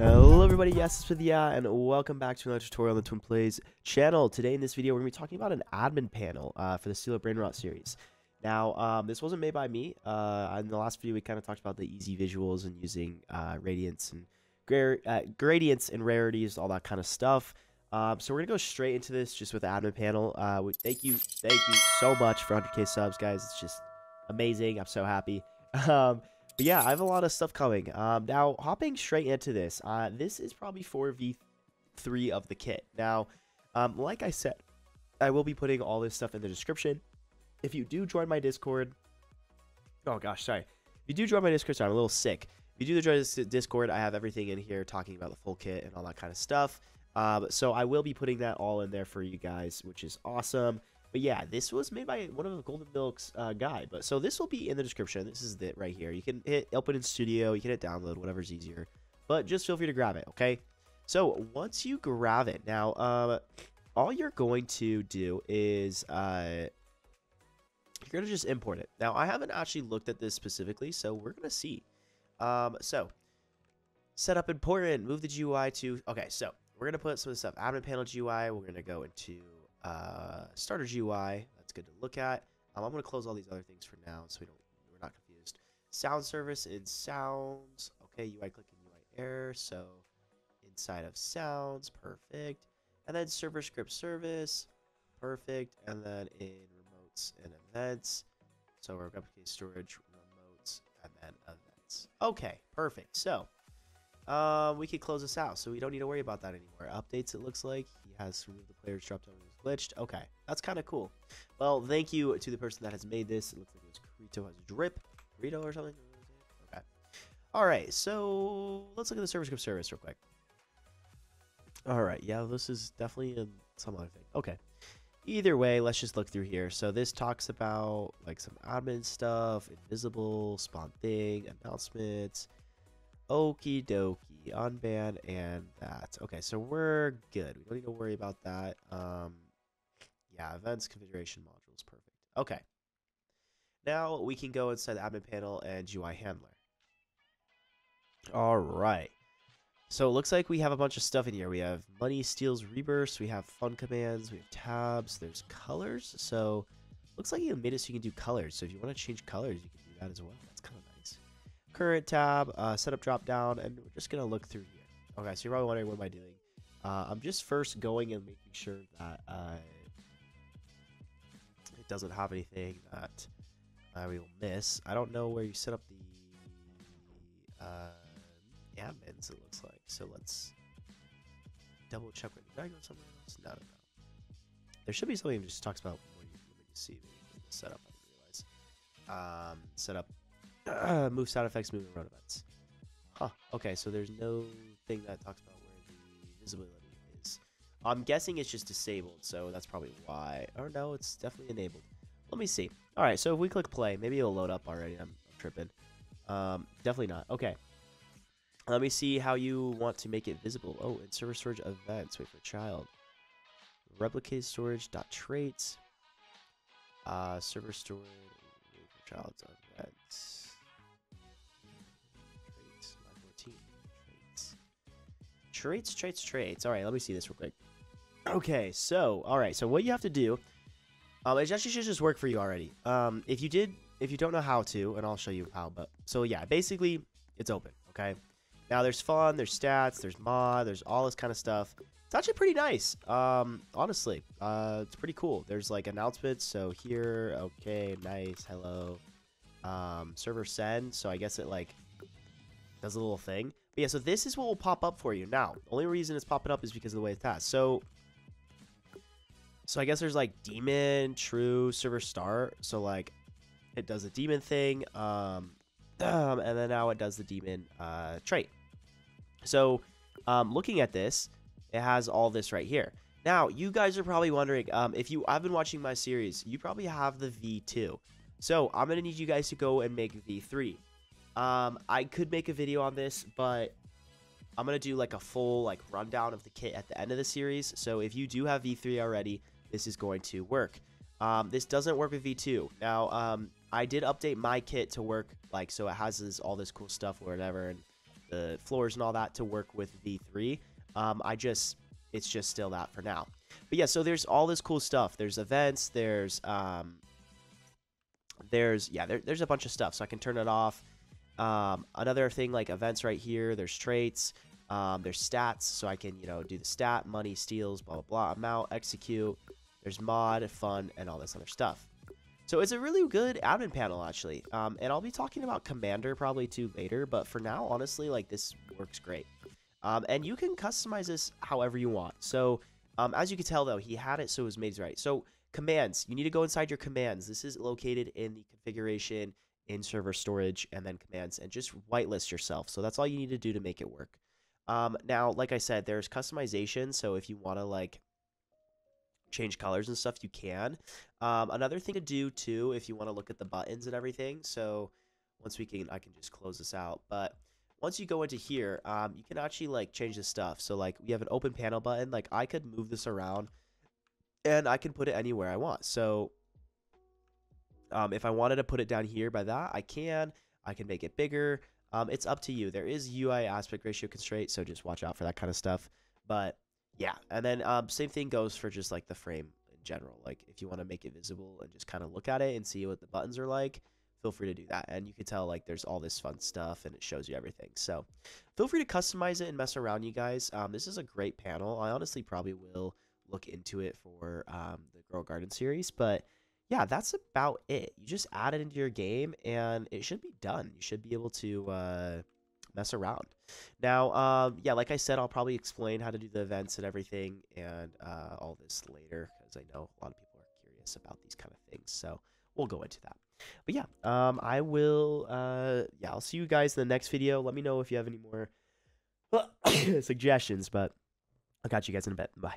Hello everybody, yes, it's with ya, and welcome back to another tutorial on the TwinPlayz channel. Today in this video, we're going to be talking about an admin panel uh, for the Steal a Brainrot series. Now, um, this wasn't made by me. Uh, in the last video, we kind of talked about the easy visuals and using uh, radiance and gra uh, gradients and rarities, all that kind of stuff. Um, so we're going to go straight into this just with the admin panel. Uh, we, thank you, thank you so much for 100k subs, guys. It's just amazing. I'm so happy. Um, but yeah, I have a lot of stuff coming. Um, now, hopping straight into this, uh, this is probably 4v3 of the kit. Now, um, like I said, I will be putting all this stuff in the description. If you do join my Discord, oh gosh, sorry. If you do join my Discord, sorry, I'm a little sick. If you do join this Discord, I have everything in here talking about the full kit and all that kind of stuff. Um, so I will be putting that all in there for you guys, which is awesome. But yeah, this was made by one of the Golden Milk's uh, guy. But so this will be in the description. This is it right here. You can hit open in Studio. You can hit download, whatever's easier. But just feel free to grab it, okay? So once you grab it, now uh, all you're going to do is uh, you're going to just import it. Now I haven't actually looked at this specifically, so we're going to see. Um, so setup important. Move the GUI to okay. So we're going to put some of the stuff. Admin panel GUI. We're going to go into uh, starter GUI. That's good to look at. Um, I'm going to close all these other things for now so we don't we're not confused. Sound service in sounds. Okay, UI click and UI error. So inside of sounds, perfect. And then server script service, perfect. And then in remotes and events. So we're storage, remotes, and then events. Okay, perfect. So um, we could close this out, so we don't need to worry about that anymore. Updates, it looks like. He has removed the player's drop down glitched. Okay, that's kind of cool. Well, thank you to the person that has made this. It looks like it was Krito has drip. Krito or something? Okay. All right, so let's look at the server script service real quick. All right, yeah, this is definitely in some other thing. Okay. Either way, let's just look through here. So this talks about like some admin stuff, invisible, spawn thing, announcements, Okie dokie. Unban and that. Okay, so we're good. We don't need to worry about that. Um, events configuration modules. Perfect. Okay. Now we can go inside the admin panel and UI handler. All right. So it looks like we have a bunch of stuff in here. We have money steals reburst. We have fun commands. We have tabs. There's colors. So looks like you made it so you can do colors. So if you want to change colors, you can do that as well. That's kind of nice. current tab, uh, setup drop down, and we're just going to look through here. Okay, so you're probably wondering what am I doing. Uh, I'm just first going and making sure that doesn't have anything that I will miss. I don't know where you set up the uh, admins, it looks like. So let's double check. Did I go somewhere else? No, no, no. There should be something that just talks about what you, see. Setup, I realize. Um, setup move sound effects, moving road events. Huh. Okay, so there's no thing that talks about where the visibility is. I'm guessing it's just disabled, so that's probably why. Or no, it's definitely enabled. Let me see. All right, so if we click play, maybe it'll load up already. I'm, I'm tripping. Um, definitely not. Okay. Let me see how you want to make it visible. Oh, in server storage events. Wait for child. Replicate storage dot traits. Uh, server storage. Wait for child events. Traits. Traits, traits, traits. All right, let me see this real quick. Okay, so, all right, so what you have to do, um, it actually should just work for you already. Um, if you did, if you don't know how to, and I'll show you how, but, so yeah, basically, it's open, okay? Now, there's fun, there's stats, there's mod, there's all this kind of stuff. It's actually pretty nice, um, honestly. Uh, it's pretty cool. There's, like, announcements, so here, okay, nice, hello. Um, server send, so I guess it, like, does a little thing. But yeah, so this is what will pop up for you. Now, only reason it's popping up is because of the way it's tasked. So, so I guess there's like demon, true, server start. So like, it does a demon thing, um, um, and then now it does the demon uh, trait. So, um, looking at this, it has all this right here. Now, you guys are probably wondering, um, if you I've been watching my series, you probably have the V2. So I'm gonna need you guys to go and make V3. Um, I could make a video on this, but I'm gonna do like a full like rundown of the kit at the end of the series. So if you do have V3 already, this is going to work. Um, this doesn't work with V2. Now, um, I did update my kit to work like so it has this, all this cool stuff or whatever, and the floors and all that to work with V3. Um, I just it's just still that for now. But yeah, so there's all this cool stuff. There's events. There's um, there's yeah, there, there's a bunch of stuff. So I can turn it off. Um, another thing like events right here. There's traits. Um, there's stats, so I can you know do the stat, money, steals, blah blah blah, amount, execute. There's mod, fun, and all this other stuff. So it's a really good admin panel actually. Um, and I'll be talking about Commander probably too later, but for now, honestly, like this works great. Um, and you can customize this however you want. So um, as you can tell though, he had it so it was made right. So commands, you need to go inside your commands. This is located in the configuration in server storage and then commands and just whitelist yourself. So that's all you need to do to make it work. Um, now, like I said, there's customization. So if you want to like change colors and stuff, you can. Um, another thing to do too, if you want to look at the buttons and everything. So once we can, I can just close this out. But once you go into here, um, you can actually like change the stuff. So like we have an open panel button. Like I could move this around and I can put it anywhere I want. So um, if I wanted to put it down here by that, I can. I can make it bigger. Um, it's up to you. There is UI aspect ratio constraint, so just watch out for that kind of stuff. But yeah, and then um, same thing goes for just like the frame in general. Like if you want to make it visible and just kind of look at it and see what the buttons are like, feel free to do that. And you can tell like there's all this fun stuff and it shows you everything. So feel free to customize it and mess around, you guys. Um, this is a great panel. I honestly probably will look into it for um, the Grow a Garden series, but yeah, that's about it. You just add it into your game and it should be done. You should be able to uh, mess around. Now, um, yeah, like I said, I'll probably explain how to do the events and everything and uh, all this later because I know a lot of people are curious about these kind of things. So we'll go into that. But yeah, um, I will. Uh, yeah, I'll see you guys in the next video. Let me know if you have any more suggestions. But I'll catch you guys in a bit. Bye.